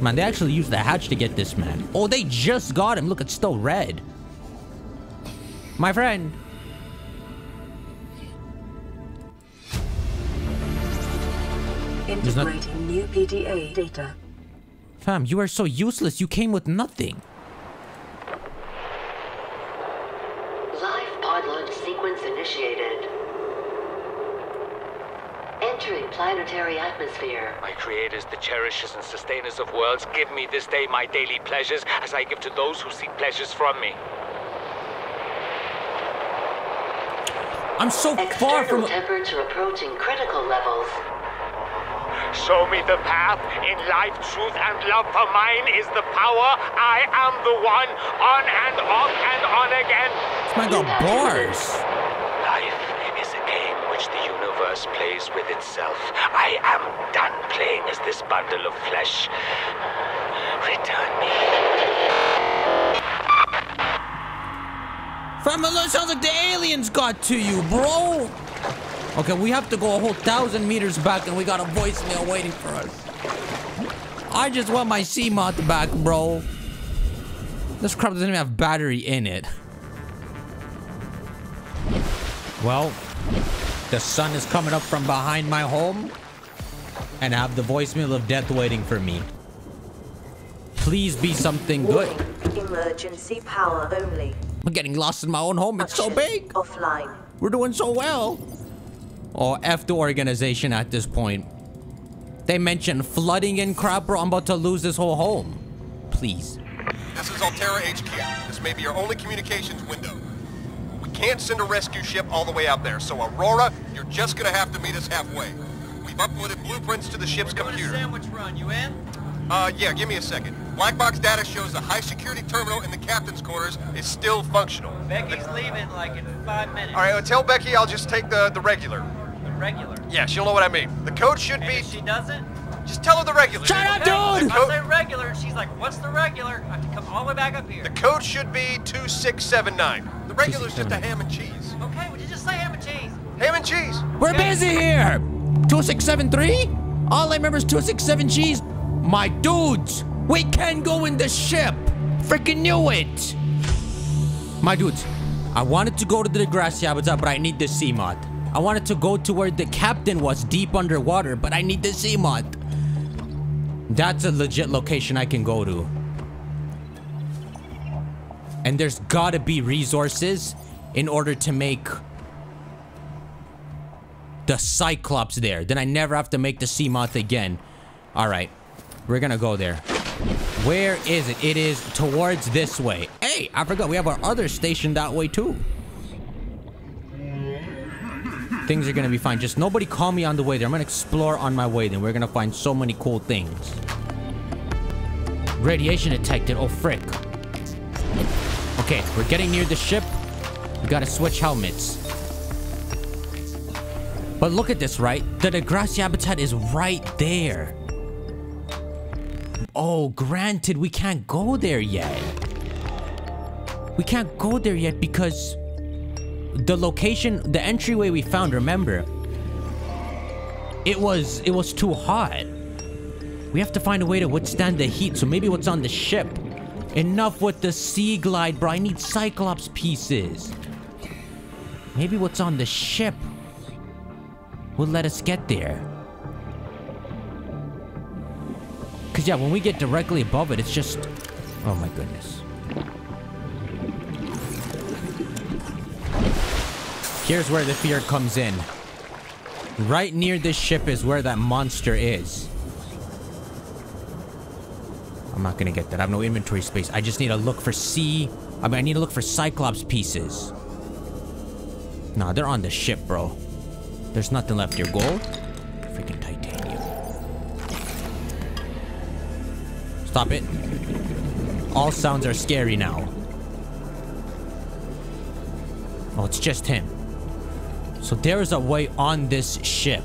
Man, they actually used the hatch to get this man. Oh, they just got him. Look, it's still red. My friend. Integrating new PDA data. Fam, you are so useless. You came with nothing. Lifepod launch sequence initiated. Entering planetary atmosphere. My creators, the cherishers and sustainers of worlds, give me this day my daily pleasures as I give to those who seek pleasures from me. I'm so far from. External temperature approaching critical levels. Show me the path. In life, truth, and love for mine is the power. I am the one, on and off and on again. This man got bars. Life is a game which the universe plays with itself. I am done playing as this bundle of flesh. Return me. Fam, it sounds like the aliens got to you, bro. Okay, we have to go a whole thousand meters back and we got a voicemail waiting for us. I just want my Seamoth back, bro. This crap doesn't even have battery in it. Well, the sun is coming up from behind my home and I have the voicemail of death waiting for me. Please be something good. Emergency power only. I'm getting lost in my own home. It's so big. Offline. We're doing so well. Oh, F the organization at this point. They mentioned flooding and crap, bro. I'm about to lose this whole home. Please. This is Alterra HQ. This may be your only communications window. We can't send a rescue ship all the way out there, so Aurora, you're just gonna have to meet us halfway. We've uploaded blueprints to the ship's computer. sandwich run, you in? Uh, yeah, give me a second. Black box data shows the high security terminal in the captain's quarters is still functional. Becky's leaving like in five minutes. All right, uh, tell Becky I'll just take the, the regular. The regular. Yeah, she'll know what I mean. The code should And be... if she doesn't, Just tell her the regular. Shut up, The dude! I code, say regular, and she's like, "What's the regular?" I have to come all the way back up here. the code should be 2679. The regular's just a ham and cheese. Okay, would you just say ham and cheese? Ham and cheese! We're busy here. 2673? All I remember is 267 G's. My dudes, we can go in the ship. Freaking knew it. My dudes, I wanted to go to the Degasi habitat, but I need the Seamoth. I wanted to go to where the captain was deep underwater, but I need the Seamoth. That's a legit location I can go to. And there's gotta be resources in order to make the Cyclops there. Then I never have to make the Seamoth again. All right, we're gonna go there. Where is it? It is towards this way. Hey, I forgot we have our other station that way too. Things are gonna be fine. Just nobody call me on the way there. I'm gonna explore on my way then. We're gonna find so many cool things. Radiation detected. Oh, frick. Okay, we're getting near the ship. We gotta switch helmets. But look at this, right? The Degasi habitat is right there. Oh, granted, we can't go there yet. We can't go there yet because the location, the entryway we found, remember? It was, it was too hot. We have to find a way to withstand the heat, so maybe what's on the ship. Enough with the Seaglide, bro. I need Cyclops pieces. Maybe what's on the ship will let us get there. Cause yeah, when we get directly above it, it's just... Oh my goodness. Here's where the fear comes in. Right near this ship is where that monster is. I'm not gonna get that. I have no inventory space. I just need to look for C. I mean, I need to look for Cyclops pieces. Nah, they're on the ship, bro. There's nothing left here. Gold? Freaking titanium. Stop it. All sounds are scary now. Oh, it's just him. So there is a way on this ship.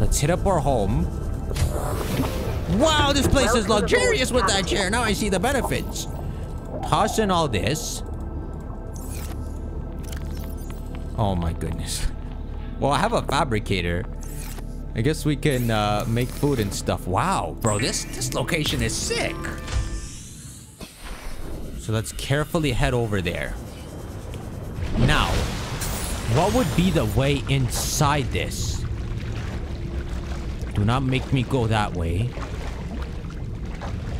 Let's hit up our home. Wow, this place is luxurious with that chair. Now I see the benefits. Toss in all this. Oh my goodness. Well, I have a fabricator. I guess we can uh, make food and stuff. Wow, bro, this this location is sick. So let's carefully head over there. Now, what would be the way inside this? Do not make me go that way.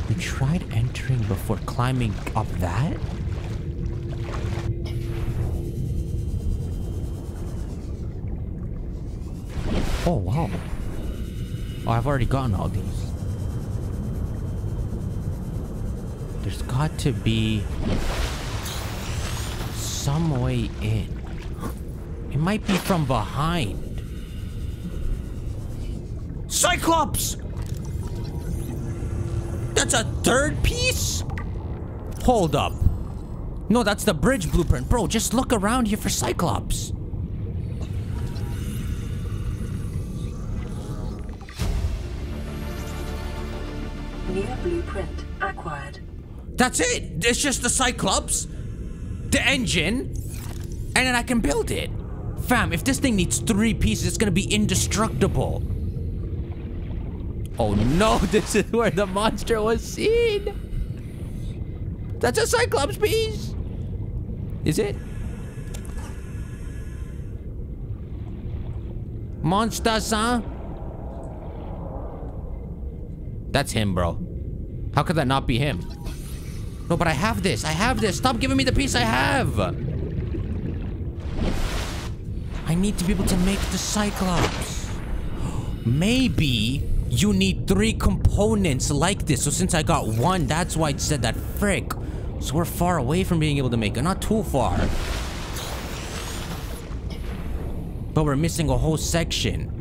We tried entering before climbing up that? Oh, wow. Oh, I've already gotten all these. There's got to be some way in. It might be from behind. Cyclops! That's a third piece? Hold up. No, that's the bridge blueprint. Bro, just look around here for Cyclops. New blueprint. That's it. It's just the Cyclops, the engine, and then I can build it. Fam, if this thing needs three pieces, it's gonna be indestructible. Oh no, this is where the monster was seen. That's a Cyclops piece. Is it? Monster, son? That's him, bro. How could that not be him? No, but I have this. I have this. Stop giving me the piece I have. I need to be able to make the Cyclops. Maybe you need three components like this. So since I got one, that's why it said that frick. So we're far away from being able to make it. Not too far. But we're missing a whole section.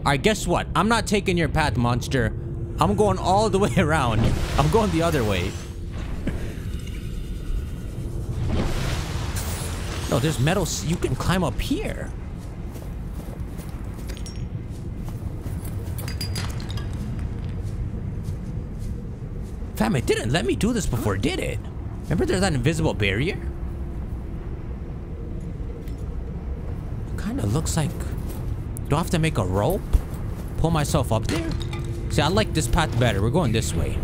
Alright, guess what? I'm not taking your path, monster. I'm going all the way around. I'm going the other way. No, there's metal. You can climb up here. Fam, it didn't let me do this before, did it? Remember there's that invisible barrier? Kind of looks like... Do I have to make a rope? Pull myself up there? See, I like this path better. We're going this way.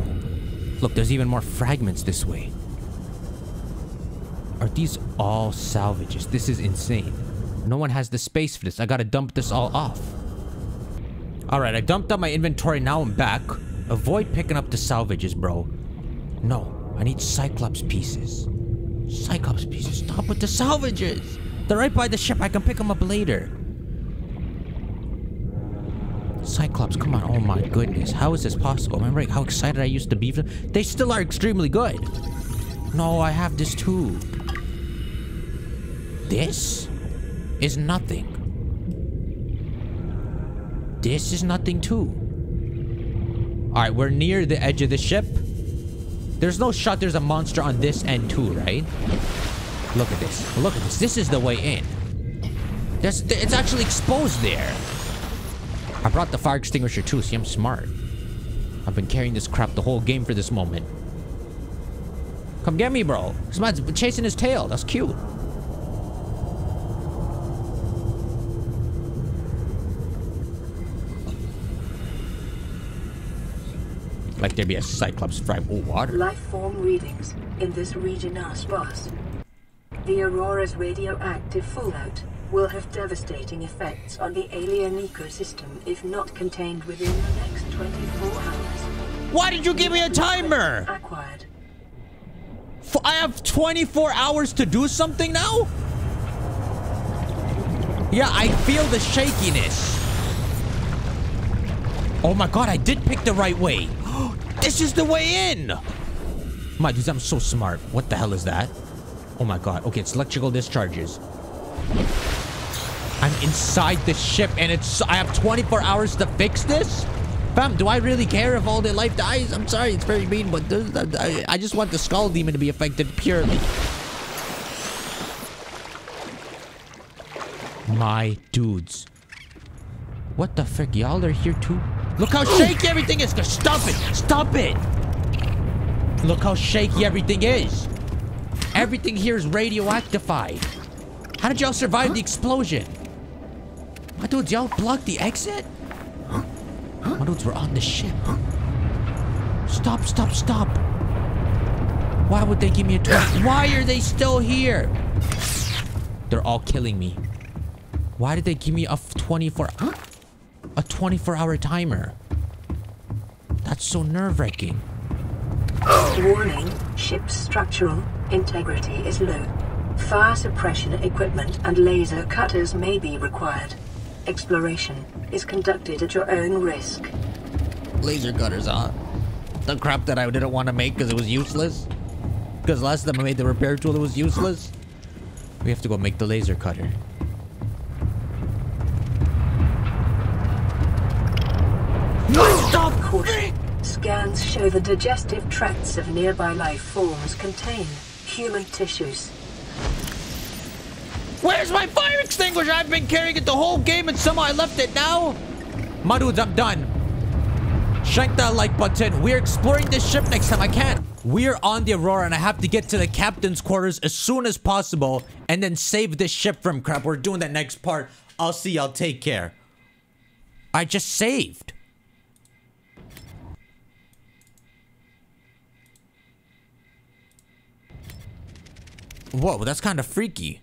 Look, there's even more fragments this way. Are these all salvages? This is insane. No one has the space for this. I gotta dump this all off. Alright, I dumped up my inventory. Now I'm back. Avoid picking up the salvages, bro. No, I need Cyclops pieces. Cyclops pieces. Stop with the salvages. They're right by the ship. I can pick them up later. Cyclops, come on. Oh my goodness. How is this possible? Remember how excited I used to be for them? They still are extremely good. No, I have this too. This is nothing. This is nothing too. Alright, we're near the edge of the ship. There's no shot there's a monster on this end too, right? Look at this. Look at this. This is the way in. There's, it's actually exposed there. I brought the fire extinguisher too. See, I'm smart. I've been carrying this crap the whole game for this moment. Come get me, bro. This man's chasing his tail. That's cute. Like there'd be a Cyclops fry. Oh, water. Life form readings in this region are sparse. The Aurora's radioactive fallout will have devastating effects on the alien ecosystem if not contained within the next 24 hours. Why did you give me a timer? Acquired. F I have 24 hours to do something now? Yeah, I feel the shakiness. Oh my god, I did pick the right way. this is the way in. My dudes, I'm so smart. What the hell is that? Oh my god. Okay, it's electrical discharges. I'm inside the ship and it's I have 24 hours to fix this? Fam, do I really care if all their life dies? I'm sorry, it's very mean, but this, I, I just want the skull demon to be affected purely. My dudes. What the frick? Y'all are here too? Look how shaky everything is! Stop it! Stop it! Look how shaky everything is! Everything here is radioactified. How did y'all survive the explosion? My dudes, y'all blocked the exit? My dudes, we're on the ship. Stop, stop, stop. Why would they give me a 20? Why are they still here? They're all killing me. Why did they give me a 24 a 24 hour timer? That's so nerve-wracking. Warning, ship's structural integrity is low. Fire suppression equipment and laser cutters may be required. Exploration is conducted at your own risk. Laser cutters, huh? The crap that I didn't want to make because it was useless? Because last time I made the repair tool, it was useless? We have to go make the laser cutter. Caution. Scans show the digestive tracts of nearby life forms contain human tissues. Where's my fire extinguisher? I've been carrying it the whole game and somehow I left it now. My dudes, I'm done. Shank that like button. We're exploring this ship next time. I can't. We're on the Aurora and I have to get to the captain's quarters as soon as possible and then save this ship from crap. We're doing that next part. I'll see y'all. Take care. I just saved. Whoa, that's kind of freaky.